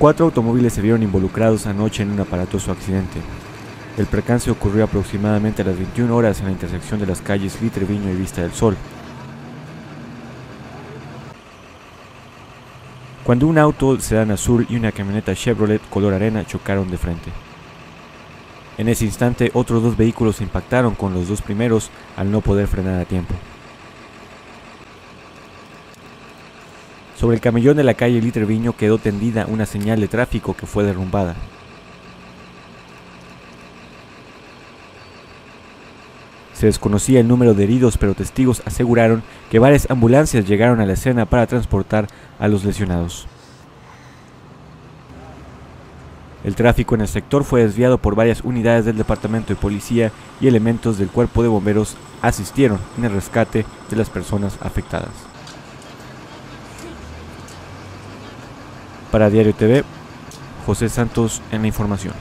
Cuatro automóviles se vieron involucrados anoche en un aparatoso accidente. El percance ocurrió aproximadamente a las 21 horas en la intersección de las calles Vitreviño y Vista del Sol. Cuando un auto sedán azul y una camioneta Chevrolet color arena chocaron de frente. En ese instante, otros dos vehículos impactaron con los dos primeros al no poder frenar a tiempo. Sobre el camellón de la calle Litreviño quedó tendida una señal de tráfico que fue derrumbada. Se desconocía el número de heridos, pero testigos aseguraron que varias ambulancias llegaron a la escena para transportar a los lesionados. El tráfico en el sector fue desviado por varias unidades del Departamento de Policía y elementos del Cuerpo de Bomberos asistieron en el rescate de las personas afectadas. Para Diario TV, José Santos en la información.